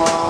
Mom.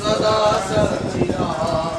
सदा सचिदा